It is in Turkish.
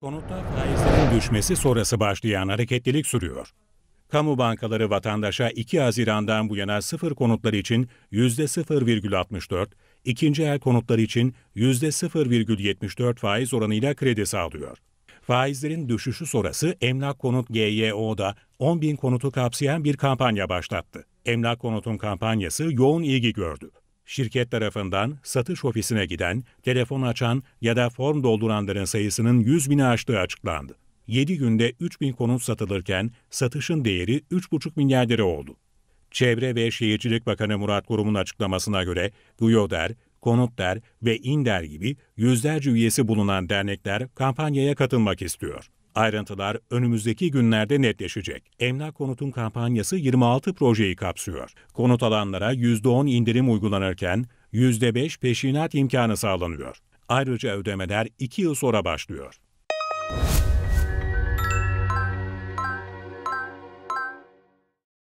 Konutta faizlerin düşmesi sonrası başlayan hareketlilik sürüyor. Kamu bankaları vatandaşa 2 Haziran'dan bu yana sıfır konutlar için %0,64, ikinci el konutlar için %0,74 faiz oranıyla kredi sağlıyor. Faizlerin düşüşü sonrası Emlak Konut GYO'da 10 bin konutu kapsayan bir kampanya başlattı. Emlak Konut'un kampanyası yoğun ilgi gördü. Şirket tarafından satış ofisine giden, telefon açan ya da form dolduranların sayısının 100 bini aştığı açıklandı. 7 günde 3 bin konut satılırken satışın değeri 3,5 milyar lira oldu. Çevre ve Şehircilik Bakanı Murat Kurum'un açıklamasına göre Guyoder, Konutder ve İnder gibi yüzlerce üyesi bulunan dernekler kampanyaya katılmak istiyor. Ayrıntılar önümüzdeki günlerde netleşecek. Emlak Konut'un kampanyası 26 projeyi kapsıyor. Konut alanlara %10 indirim uygulanırken %5 peşinat imkanı sağlanıyor. Ayrıca ödemeler 2 yıl sonra başlıyor.